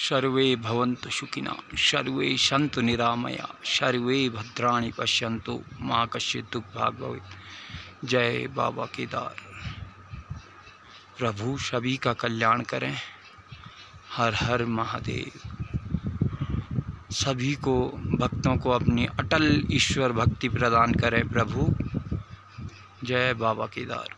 सर्वे भवन्तु सुखिना, सर्वे सन्तु निरामया, सर्वे भद्राणि पश्यन्तु माँ कश्य दुख भाग जय बाबा केदार। प्रभु सभी का कल्याण करें, हर हर महादेव। सभी को, भक्तों को अपनी अटल ईश्वर भक्ति प्रदान करें प्रभु। जय बाबा केदार।